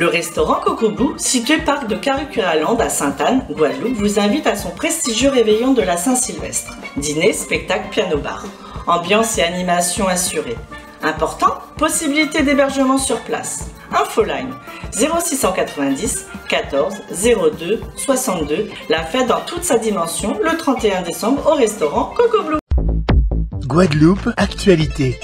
Le restaurant Coco situé parc de Caricuraland à Sainte-Anne, Guadeloupe, vous invite à son prestigieux réveillon de la Saint-Sylvestre. Dîner, spectacle, piano-bar. Ambiance et animation assurées. Important, possibilité d'hébergement sur place. Infoline 0690 14 02 62. La fête dans toute sa dimension le 31 décembre au restaurant Coco Blue. Guadeloupe, actualité.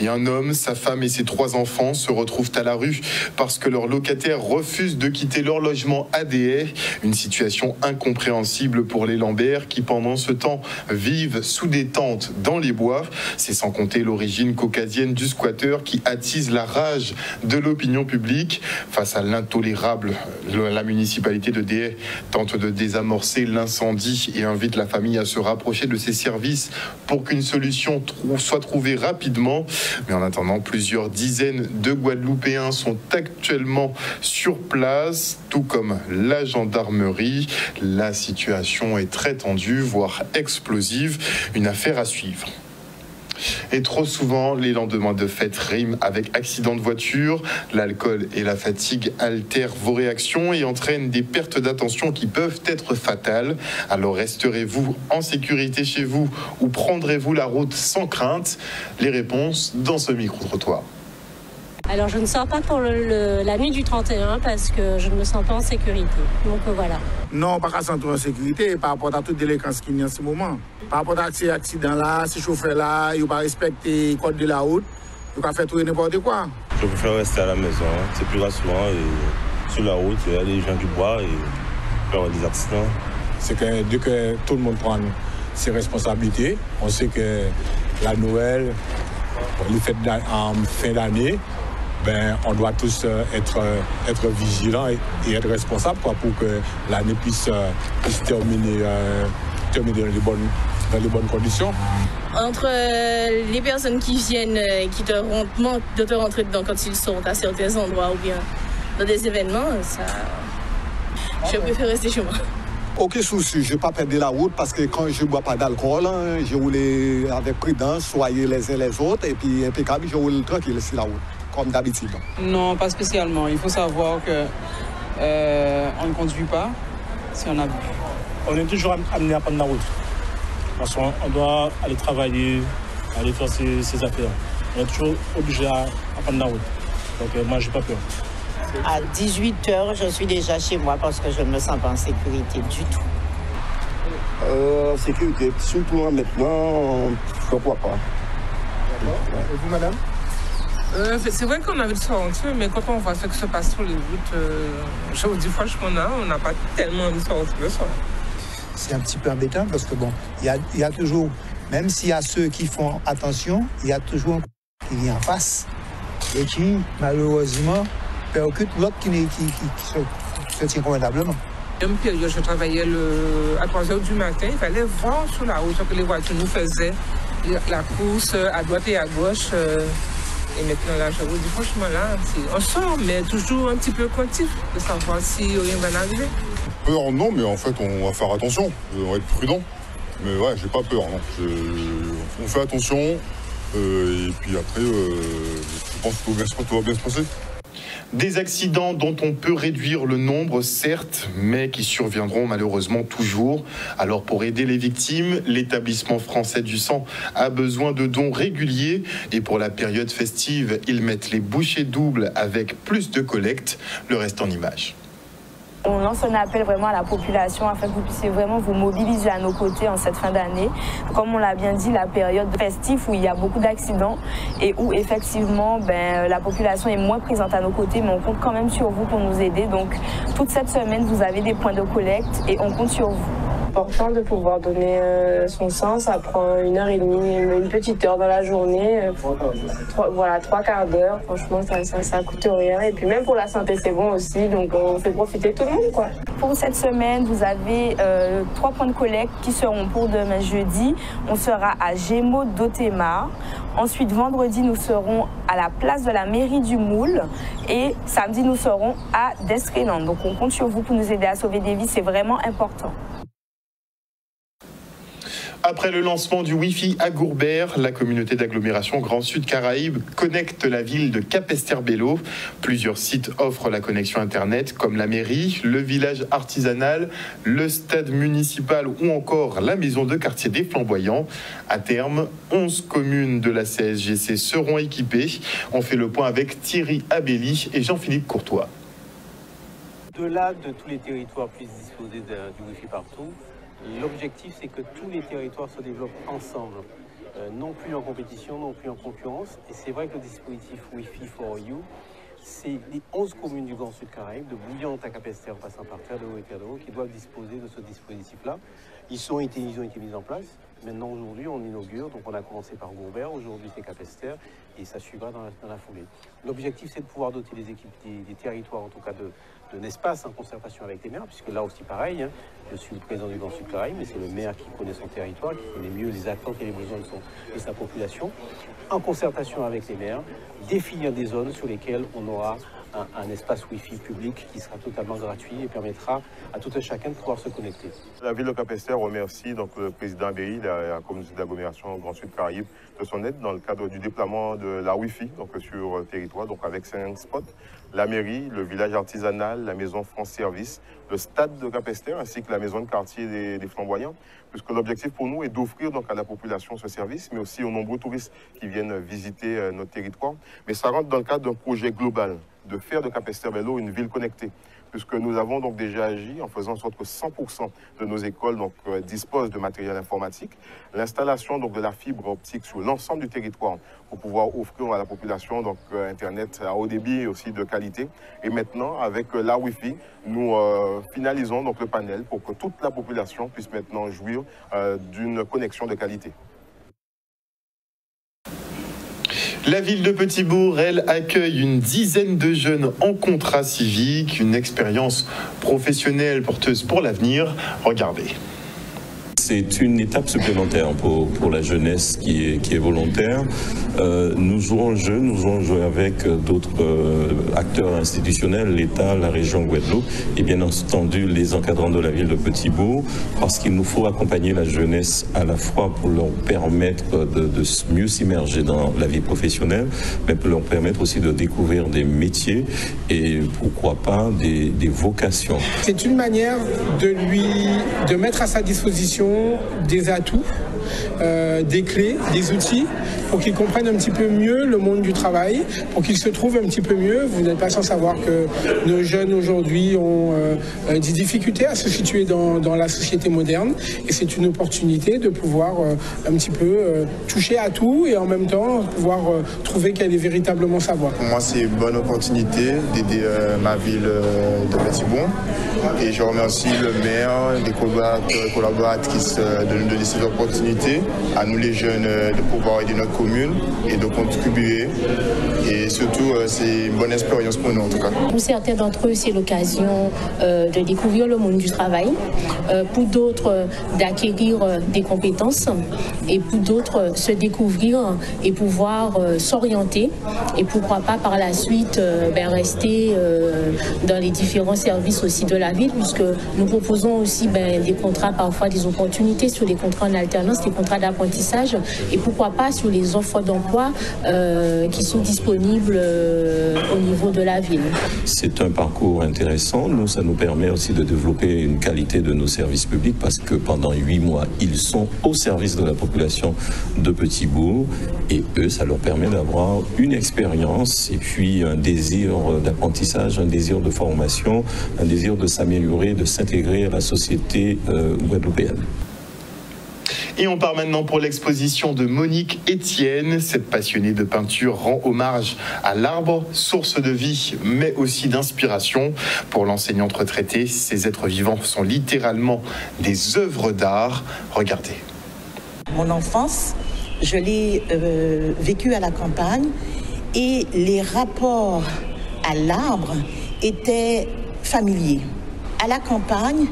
Et un homme, sa femme et ses trois enfants se retrouvent à la rue parce que leurs locataires refusent de quitter leur logement ADE. Une situation incompréhensible pour les Lambert qui, pendant ce temps, vivent sous des tentes dans les bois. C'est sans compter l'origine caucasienne du squatter qui attise la rage de l'opinion publique. Face à l'intolérable, la municipalité de DE tente de désamorcer l'incendie et invite la famille à se rapprocher de ses services pour qu'une solution soit trouvée rapidement. Mais en attendant, plusieurs dizaines de Guadeloupéens sont actuellement sur place, tout comme la gendarmerie. La situation est très tendue, voire explosive. Une affaire à suivre. Et trop souvent, les lendemains de fête riment avec accident de voiture. L'alcool et la fatigue altèrent vos réactions et entraînent des pertes d'attention qui peuvent être fatales. Alors resterez-vous en sécurité chez vous ou prendrez-vous la route sans crainte? Les réponses dans ce micro-trottoir. Alors je ne sors pas pour la nuit du 31 parce que je ne me sens pas en sécurité. Donc euh, voilà. Non, pas qu'à sentir en sécurité par rapport à toute délinquance qu'il y a en ce moment. Par rapport à ces accidents-là, ces chauffeurs-là, ils n'ont pas respecté les codes de la route, ils ont fait tout et n'importe quoi. Je préfère rester à la maison, c'est plus rassurant. Et sur la route, il y a des gens du bois et il peut y avoir des accidents. C'est que dès que tout le monde prend ses responsabilités, on sait que la Noël, les fêtes en fin d'année, ben, on doit tous euh, être, euh, être vigilants et, être responsables quoi, pour que l'année puisse, euh, puisse terminer, terminer dans, les bonnes, dans les bonnes conditions. Entre les personnes qui viennent, qui te montrent de te rentrer dedans quand ils sont à certains endroits ou bien dans des événements, ça, je préfère rester chez moi. Aucun souci, je ne vais pas perdre la route parce que quand je ne bois pas d'alcool, hein, je roule avec prudence, soyez les uns les autres, et puis impeccable, je roule tranquille sur la route comme d'habitude Non, pas spécialement. Il faut savoir que euh, on ne conduit pas si on a bu. On est toujours amené à prendre la route. Parce qu'on doit aller travailler, aller faire ses, affaires. On est toujours obligé à, prendre la route. Donc euh, moi, je n'ai pas peur. À 18h, je suis déjà chez moi parce que je ne me sens pas en sécurité du tout. Euh, sécurité, surtout maintenant, je ne crois pas. Et vous, madame? Euh, c'est vrai qu'on a envie de sortir, mais quand on voit ce qui se passe sur les routes, euh, je vous dis franchement, on n'a pas tellement envie de sortir le soir. C'est un petit peu embêtant parce que bon, il y a, toujours, même s'il y a ceux qui font attention, il y a toujours qui vient en face et qui, malheureusement, percute l'autre qui, qui, qui, se, tient convenablement. Une période, je travaillais le, à 3 h du matin, il fallait voir sur la route que les voitures nous faisaient la course à droite et à gauche. Euh, et maintenant, là, je vous dis franchement, là, on sort, mais toujours un petit peu craintif de savoir si rien va arriver. Peur, non, mais en fait, on va faire attention. On va être prudent. Mais ouais, j'ai pas peur. On fait attention. Euh, et puis après, euh, je pense que tout va bien se passer. Des accidents dont on peut réduire le nombre, certes, mais qui surviendront malheureusement toujours. Alors pour aider les victimes, l'établissement français du sang a besoin de dons réguliers et pour la période festive, ils mettent les bouchées doubles avec plus de collecte. Le reste en images. On lance un appel vraiment à la population afin que vous puissiez vraiment vous mobiliser à nos côtés en cette fin d'année. Comme on l'a bien dit, la période festive où il y a beaucoup d'accidents et où effectivement ben, la population est moins présente à nos côtés, mais on compte quand même sur vous pour nous aider. Donc toute cette semaine, vous avez des points de collecte et on compte sur vous important de pouvoir donner euh, son sang. Ça prend une heure et demie, une petite heure dans la journée. Euh, voilà, trois quarts d'heure. Franchement, ça, ça, coûte rien. Et puis même pour la santé, c'est bon aussi. Donc on fait profiter tout le monde. Quoi. Pour cette semaine, vous avez euh, trois points de collecte qui seront pour demain jeudi. On sera à Gémeaux d'Otema. Ensuite, vendredi, nous serons à la place de la mairie du Moule. Et samedi, nous serons à Destreland. Donc on compte sur vous pour nous aider à sauver des vies. C'est vraiment important. Après le lancement du Wi-Fi à Gourbert, la communauté d'agglomération Grand Sud Caraïbes connecte la ville de Capesterre-Bello. Plusieurs sites offrent la connexion Internet, comme la mairie, le village artisanal, le stade municipal ou encore la maison de quartier des Flamboyants. À terme, 11 communes de la CSGC seront équipées. On fait le point avec Thierry Abelli et Jean-Philippe Courtois. Au-delà de tous les territoires puissent disposer du Wi-Fi partout, l'objectif c'est que tous les territoires se développent ensemble, euh, non plus en compétition, non plus en concurrence. Et c'est vrai que le dispositif Wi-Fi for You, c'est les 11 communes du Grand Sud Caraïbe, de Bouillon à Capesterre, en passant par Terre de Haut et Terre de Haut, qui doivent disposer de ce dispositif-là. Ils, ils ont été mis en place. Maintenant, aujourd'hui, on inaugure. Donc, on a commencé par Gourbert. Aujourd'hui, c'est Capesterre. Et ça suivra dans la, foulée. L'objectif, c'est de pouvoir doter les équipes des, territoires, en tout cas, d'un espace en concertation avec les maires, puisque là aussi, pareil, hein, je suis le président du Grand Sud Caraïbe, mais c'est le maire qui connaît son territoire, qui connaît mieux les attentes et les besoins de, de sa population, en concertation avec les maires, définir des zones sur lesquelles on aura un, espace Wi-Fi public qui sera totalement gratuit et permettra à tout un chacun de pouvoir se connecter. La ville de Capesterre remercie donc, le président Abéry, la, communauté d'agglomération Grand Sud Caraïbes, de son aide dans le cadre du déploiement de la Wi-Fi donc, sur le territoire, donc avec cinq spots. La mairie, le village artisanal, la maison France Service, le stade de Capesterre ainsi que la maison de quartier des, des Flamboyants, puisque l'objectif pour nous est d'offrir à la population ce service, mais aussi aux nombreux touristes qui viennent visiter euh, notre territoire. Mais ça rentre dans le cadre d'un projet global de faire de Capesterre-Bello une ville connectée puisque nous avons donc déjà agi en faisant en sorte que 100% de nos écoles donc, euh, disposent de matériel informatique. L'installation de la fibre optique sur l'ensemble du territoire pour pouvoir offrir à la population donc, euh, Internet à haut débit et aussi de qualité. Et maintenant, avec euh, la Wi-Fi, nous finalisons donc, le panel pour que toute la population puisse maintenant jouir d'une connexion de qualité. La ville de Petitbourg, elle, accueille une dizaine de jeunes en contrat civique, une expérience professionnelle porteuse pour l'avenir. Regardez c'est une étape supplémentaire pour, pour la jeunesse qui est, qui est volontaire. Euh, nous jouons le jeu, nous jouons avec euh, d'autres euh, acteurs institutionnels, l'État, la région Guadeloupe et bien entendu les encadrants de la ville de Petitbourg, parce qu'il nous faut accompagner la jeunesse à la fois pour leur permettre de, de mieux s'immerger dans la vie professionnelle, mais pour leur permettre aussi de découvrir des métiers et pourquoi pas des, des vocations. C'est une manière de lui de mettre à sa disposition des atouts, euh, des clés, des outils pour qu'ils comprennent un petit peu mieux le monde du travail, pour qu'ils se trouvent un petit peu mieux. Vous n'êtes pas sans savoir que nos jeunes aujourd'hui ont euh, des difficultés à se situer dans, la société moderne et c'est une opportunité de pouvoir euh, un petit peu toucher à tout et en même temps pouvoir trouver quel est véritablement savoir. Pour moi, c'est une bonne opportunité d'aider ma ville de Petitbon et je remercie le maire, des collaborateurs de nous donner cette opportunité, à nous les jeunes euh, de pouvoir aider notre commune et de contribuer. Et surtout, euh, c'est une bonne expérience pour nous en tout cas. Pour certains d'entre eux, c'est l'occasion euh, de découvrir le monde du travail. pour d'autres, d'acquérir des compétences. Et pour d'autres, se découvrir et pouvoir s'orienter. Et pourquoi pas par la suite ben, rester dans les différents services aussi de la ville, puisque nous proposons aussi ben, des contrats, parfois des opportunités sur les contrats en alternance, les contrats d'apprentissage et pourquoi pas sur les offres d'emploi euh, qui sont disponibles euh, au niveau de la ville. C'est un parcours intéressant. Nous, ça nous permet aussi de développer une qualité de nos services publics parce que pendant huit mois, ils sont au service de la population de Petit-Bourg et eux, ça leur permet d'avoir une expérience et puis un désir d'apprentissage, un désir de formation, un désir de s'améliorer, de s'intégrer à la société euh, guadeloupéenne. Et on part maintenant pour l'exposition de Monique Étienne. Cette passionnée de peinture rend hommage à l'arbre, source de vie, mais aussi d'inspiration. Pour l'enseignante retraitée, ces êtres vivants sont littéralement des œuvres d'art. Regardez. Mon enfance, je l'ai euh, vécue à la campagne et les rapports à l'arbre étaient familiers. À la campagne,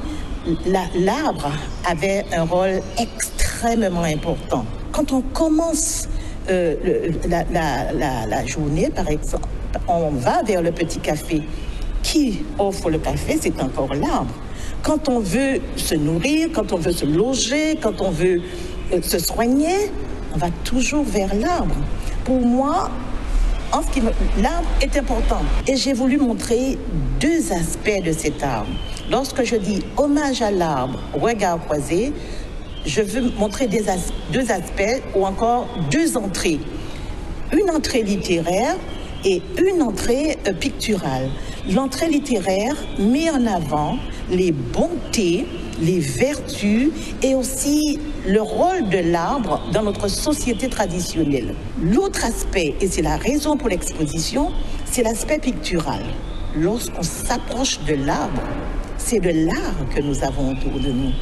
l'arbre avait un rôle extrêmement extrêmement important. Quand on commence euh, la, journée, par exemple, on va vers le petit café. Qui offre le café C'est encore l'arbre. Quand on veut se nourrir, quand on veut se loger, quand on veut euh, se soigner, on va toujours vers l'arbre. Pour moi, en ce qui l'arbre est important. Et j'ai voulu montrer deux aspects de cet arbre. Lorsque je dis hommage à l'arbre, regard croisé, je veux montrer deux aspects ou encore deux entrées. Une entrée littéraire et une entrée euh, picturale. L'entrée littéraire met en avant les bontés, les vertus et aussi le rôle de l'arbre dans notre société traditionnelle. L'autre aspect, et c'est la raison pour l'exposition, c'est l'aspect pictural. Lorsqu'on s'approche de l'arbre, c'est de l'art que nous avons autour de nous.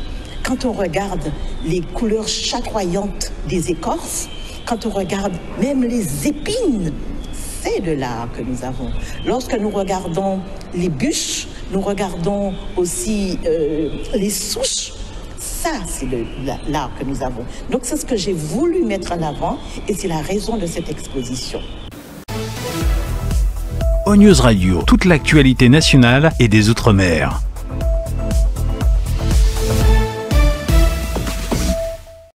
Quand on regarde les couleurs chatoyantes des écorces, quand on regarde même les épines, c'est de l'art que nous avons. Lorsque nous regardons les bûches, nous regardons aussi euh, les souches, ça c'est l'art que nous avons. Donc c'est ce que j'ai voulu mettre en avant et c'est la raison de cette exposition. O News Radio, toute l'actualité nationale et des Outre-mer.